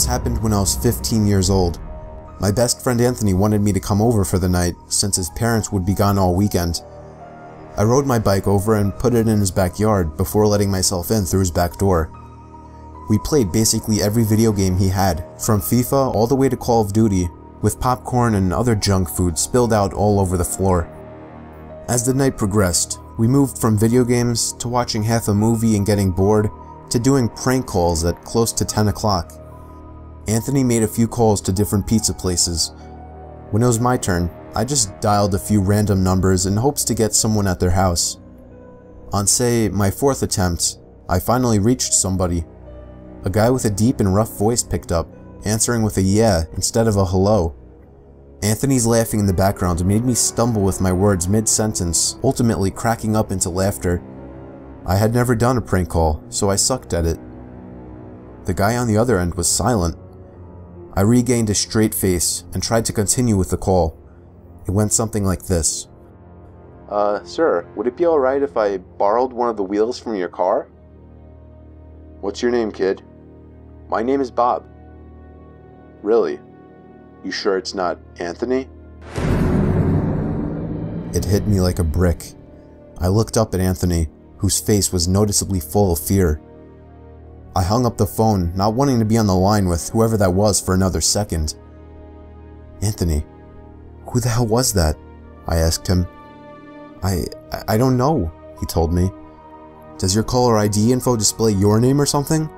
This happened when I was 15 years old. My best friend Anthony wanted me to come over for the night since his parents would be gone all weekend. I rode my bike over and put it in his backyard before letting myself in through his back door. We played basically every video game he had, from FIFA all the way to Call of Duty, with popcorn and other junk food spilled out all over the floor. As the night progressed, we moved from video games to watching half a movie and getting bored to doing prank calls at close to 10 o'clock. Anthony made a few calls to different pizza places. When it was my turn, I just dialed a few random numbers in hopes to get someone at their house. On say, my fourth attempt, I finally reached somebody a guy with a deep and rough voice picked up, answering with a yeah instead of a hello. Anthony's laughing in the background made me stumble with my words mid-sentence, ultimately cracking up into laughter. I had never done a prank call, so I sucked at it. The guy on the other end was silent. I regained a straight face and tried to continue with the call. It went something like this. Uh, sir, would it be alright if I borrowed one of the wheels from your car? What's your name, kid? My name is Bob. Really? You sure it's not Anthony? It hit me like a brick. I looked up at Anthony, whose face was noticeably full of fear. I hung up the phone, not wanting to be on the line with whoever that was for another second. Anthony, who the hell was that? I asked him. I, I don't know, he told me. Does your caller ID info display your name or something?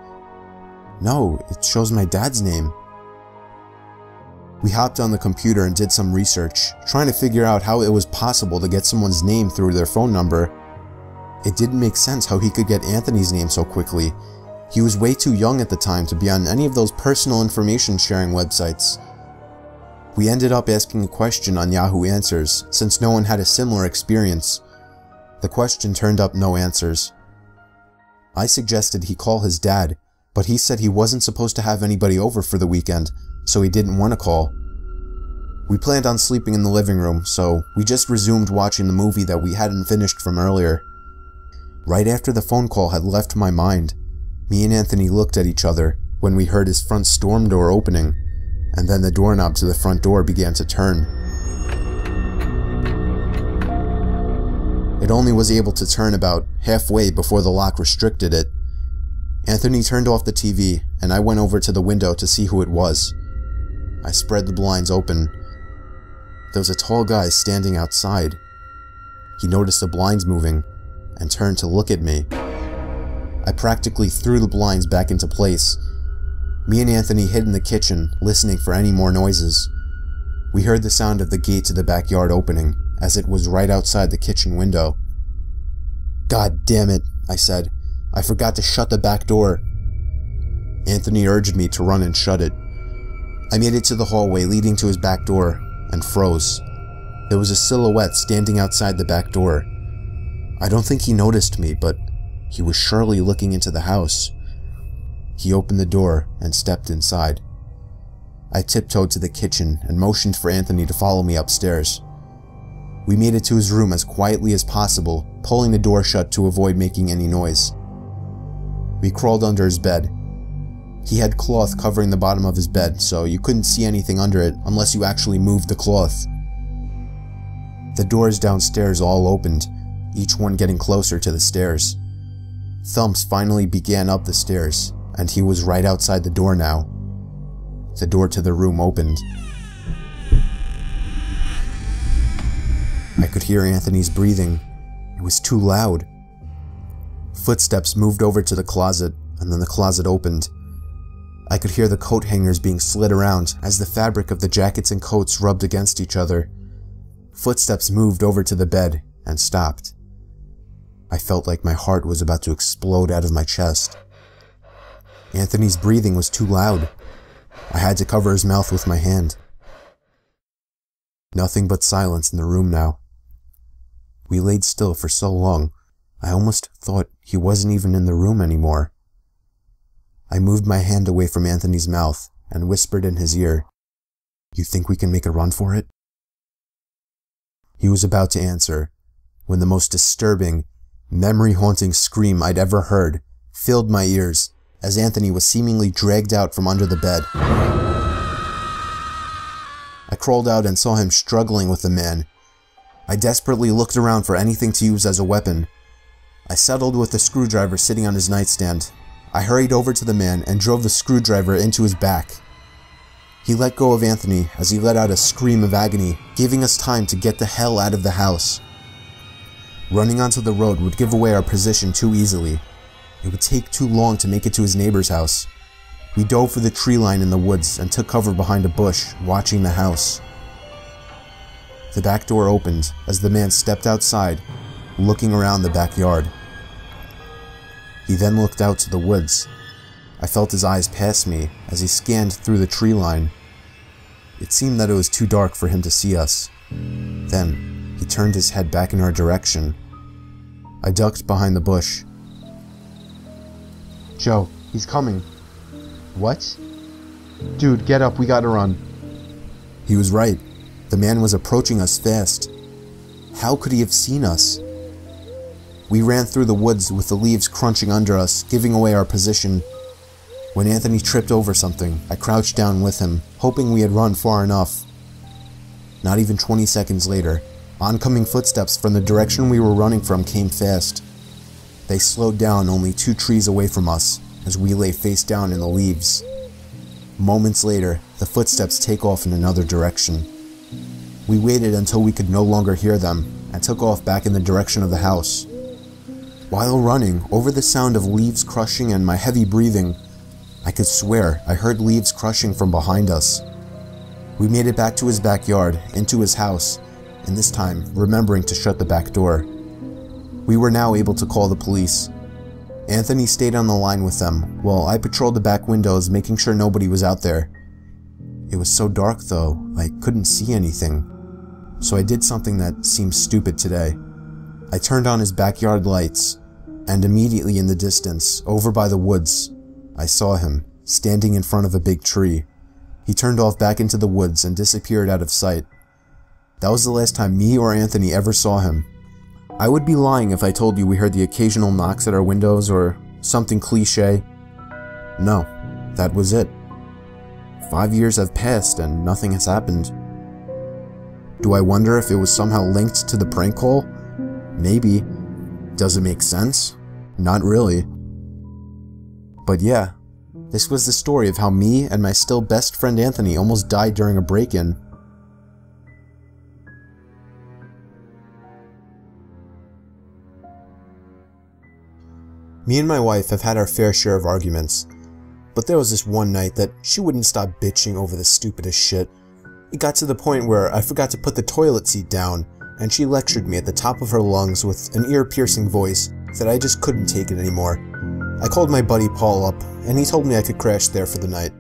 No, it shows my dad's name. We hopped on the computer and did some research, trying to figure out how it was possible to get someone's name through their phone number. It didn't make sense how he could get Anthony's name so quickly. He was way too young at the time to be on any of those personal information sharing websites. We ended up asking a question on Yahoo Answers, since no one had a similar experience. The question turned up no answers. I suggested he call his dad, but he said he wasn't supposed to have anybody over for the weekend, so he didn't want to call. We planned on sleeping in the living room, so we just resumed watching the movie that we hadn't finished from earlier. Right after the phone call had left my mind, me and Anthony looked at each other when we heard his front storm door opening, and then the doorknob to the front door began to turn. It only was able to turn about halfway before the lock restricted it, Anthony turned off the TV, and I went over to the window to see who it was. I spread the blinds open. There was a tall guy standing outside. He noticed the blinds moving and turned to look at me. I practically threw the blinds back into place. Me and Anthony hid in the kitchen, listening for any more noises. We heard the sound of the gate to the backyard opening, as it was right outside the kitchen window. God damn it, I said. I forgot to shut the back door. Anthony urged me to run and shut it. I made it to the hallway leading to his back door and froze. There was a silhouette standing outside the back door. I don't think he noticed me, but he was surely looking into the house. He opened the door and stepped inside. I tiptoed to the kitchen and motioned for Anthony to follow me upstairs. We made it to his room as quietly as possible, pulling the door shut to avoid making any noise. We crawled under his bed. He had cloth covering the bottom of his bed, so you couldn't see anything under it unless you actually moved the cloth. The doors downstairs all opened, each one getting closer to the stairs. Thumps finally began up the stairs, and he was right outside the door now. The door to the room opened. I could hear Anthony's breathing. It was too loud. Footsteps moved over to the closet, and then the closet opened. I could hear the coat hangers being slid around as the fabric of the jackets and coats rubbed against each other. Footsteps moved over to the bed and stopped. I felt like my heart was about to explode out of my chest. Anthony's breathing was too loud. I had to cover his mouth with my hand. Nothing but silence in the room now. We laid still for so long I almost thought he wasn't even in the room anymore. I moved my hand away from Anthony's mouth and whispered in his ear, You think we can make a run for it? He was about to answer when the most disturbing, memory haunting scream I'd ever heard filled my ears as Anthony was seemingly dragged out from under the bed. I crawled out and saw him struggling with the man. I desperately looked around for anything to use as a weapon. I settled with the screwdriver sitting on his nightstand. I hurried over to the man and drove the screwdriver into his back. He let go of Anthony as he let out a scream of agony, giving us time to get the hell out of the house. Running onto the road would give away our position too easily. It would take too long to make it to his neighbor's house. We dove for the tree line in the woods and took cover behind a bush, watching the house. The back door opened as the man stepped outside, looking around the backyard. He then looked out to the woods I felt his eyes pass me as he scanned through the tree line. It seemed that it was too dark for him to see us. Then, he turned his head back in our direction. I ducked behind the bush. Joe, he's coming. What? Dude, get up, we gotta run. He was right. The man was approaching us fast. How could he have seen us? We ran through the woods with the leaves crunching under us, giving away our position when Anthony tripped over something, I crouched down with him, hoping we had run far enough. Not even 20 seconds later, oncoming footsteps from the direction we were running from came fast. They slowed down only two trees away from us as we lay face down in the leaves. Moments later, the footsteps take off in another direction. We waited until we could no longer hear them and took off back in the direction of the house. While running, over the sound of leaves crushing and my heavy breathing, I could swear I heard leaves crushing from behind us. We made it back to his backyard, into his house, and this time remembering to shut the back door. We were now able to call the police. Anthony stayed on the line with them, while I patrolled the back windows making sure nobody was out there. It was so dark though, I couldn't see anything. So I did something that seems stupid today. I turned on his backyard lights, and immediately in the distance, over by the woods, I saw him, standing in front of a big tree. He turned off back into the woods and disappeared out of sight. That was the last time me or Anthony ever saw him. I would be lying if I told you we heard the occasional knocks at our windows or something cliche. No, that was it. Five years have passed and nothing has happened. Do I wonder if it was somehow linked to the prank call? Maybe. Does it make sense? Not really. But yeah, this was the story of how me and my still best friend Anthony almost died during a break-in. Me and my wife have had our fair share of arguments, but there was this one night that she wouldn't stop bitching over the stupidest shit. It got to the point where I forgot to put the toilet seat down, and she lectured me at the top of her lungs with an ear-piercing voice that I just couldn't take it anymore. I called my buddy Paul up, and he told me I could crash there for the night.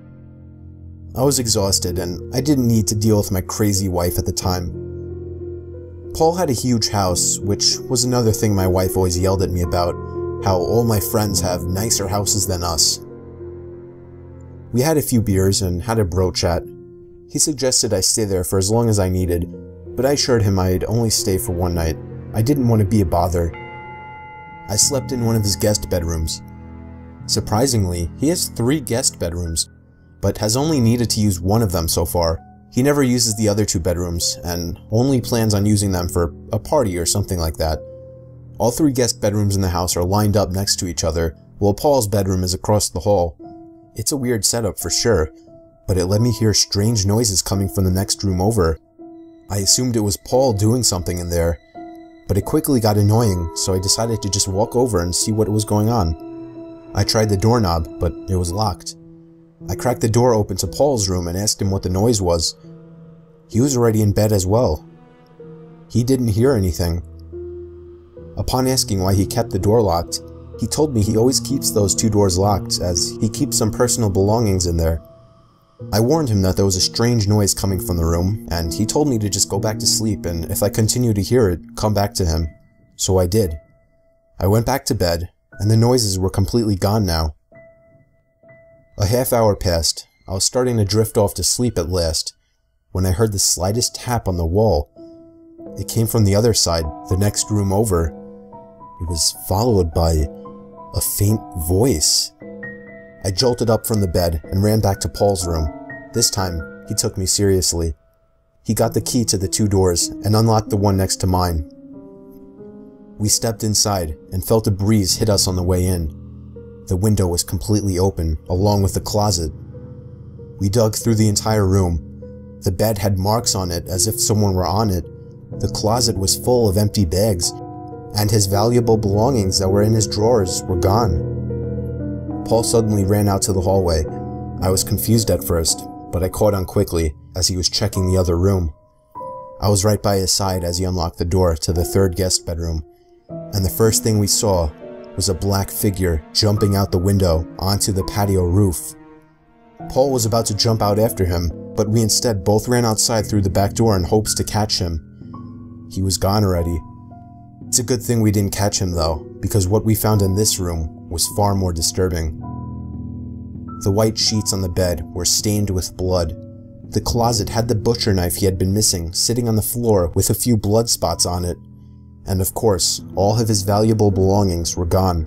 I was exhausted, and I didn't need to deal with my crazy wife at the time. Paul had a huge house, which was another thing my wife always yelled at me about, how all my friends have nicer houses than us. We had a few beers and had a bro chat. He suggested I stay there for as long as I needed, but I assured him I'd only stay for one night. I didn't want to be a bother. I slept in one of his guest bedrooms, Surprisingly, he has three guest bedrooms, but has only needed to use one of them so far. He never uses the other two bedrooms, and only plans on using them for a party or something like that. All three guest bedrooms in the house are lined up next to each other, while Paul's bedroom is across the hall. It's a weird setup for sure, but it let me hear strange noises coming from the next room over. I assumed it was Paul doing something in there, but it quickly got annoying, so I decided to just walk over and see what was going on. I tried the doorknob, but it was locked. I cracked the door open to Paul's room and asked him what the noise was. He was already in bed as well. He didn't hear anything. Upon asking why he kept the door locked, he told me he always keeps those two doors locked as he keeps some personal belongings in there. I warned him that there was a strange noise coming from the room, and he told me to just go back to sleep and if I continued to hear it, come back to him. So I did. I went back to bed, and the noises were completely gone now. A half hour passed. I was starting to drift off to sleep at last, when I heard the slightest tap on the wall. It came from the other side, the next room over. It was followed by a faint voice. I jolted up from the bed and ran back to Paul's room. This time, he took me seriously. He got the key to the two doors and unlocked the one next to mine. We stepped inside and felt a breeze hit us on the way in. The window was completely open, along with the closet. We dug through the entire room. The bed had marks on it as if someone were on it. The closet was full of empty bags, and his valuable belongings that were in his drawers were gone. Paul suddenly ran out to the hallway. I was confused at first, but I caught on quickly as he was checking the other room. I was right by his side as he unlocked the door to the third guest bedroom, and the first thing we saw was a black figure jumping out the window onto the patio roof. Paul was about to jump out after him, but we instead both ran outside through the back door in hopes to catch him. He was gone already. It's a good thing we didn't catch him though, because what we found in this room was far more disturbing. The white sheets on the bed were stained with blood. The closet had the butcher knife he had been missing sitting on the floor with a few blood spots on it. And of course, all of his valuable belongings were gone.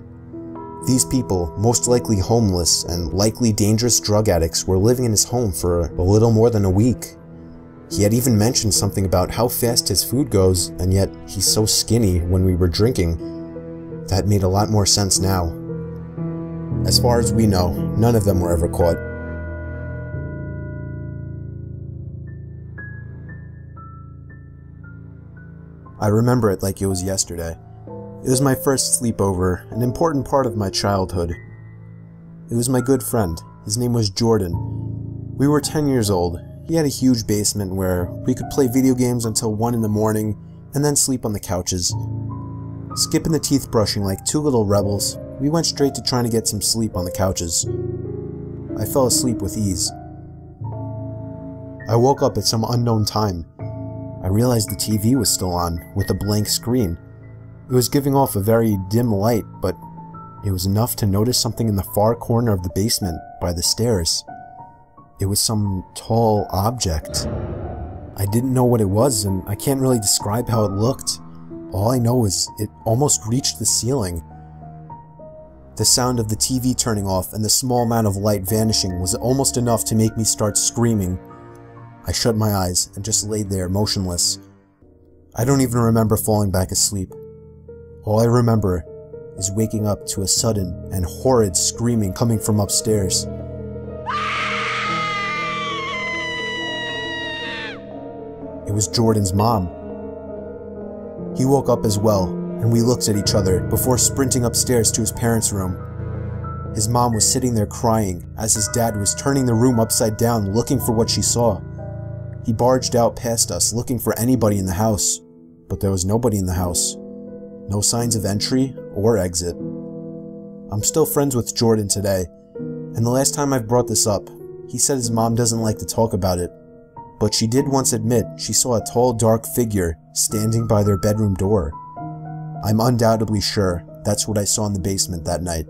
These people, most likely homeless and likely dangerous drug addicts, were living in his home for a little more than a week. He had even mentioned something about how fast his food goes, and yet he's so skinny when we were drinking. That made a lot more sense now. As far as we know, none of them were ever caught. I remember it like it was yesterday. It was my first sleepover, an important part of my childhood. It was my good friend. His name was Jordan. We were 10 years old. He had a huge basement where we could play video games until 1 in the morning and then sleep on the couches. Skipping the teeth brushing like two little rebels, we went straight to trying to get some sleep on the couches. I fell asleep with ease. I woke up at some unknown time. I realized the TV was still on, with a blank screen. It was giving off a very dim light, but it was enough to notice something in the far corner of the basement by the stairs. It was some tall object. I didn't know what it was, and I can't really describe how it looked. All I know is it almost reached the ceiling. The sound of the TV turning off and the small amount of light vanishing was almost enough to make me start screaming. I shut my eyes and just laid there motionless. I don't even remember falling back asleep. All I remember is waking up to a sudden and horrid screaming coming from upstairs. It was Jordan's mom. He woke up as well, and we looked at each other before sprinting upstairs to his parents' room. His mom was sitting there crying as his dad was turning the room upside down looking for what she saw. He barged out past us looking for anybody in the house, but there was nobody in the house. No signs of entry or exit. I'm still friends with Jordan today, and the last time I've brought this up, he said his mom doesn't like to talk about it, but she did once admit she saw a tall dark figure standing by their bedroom door. I'm undoubtedly sure that's what I saw in the basement that night.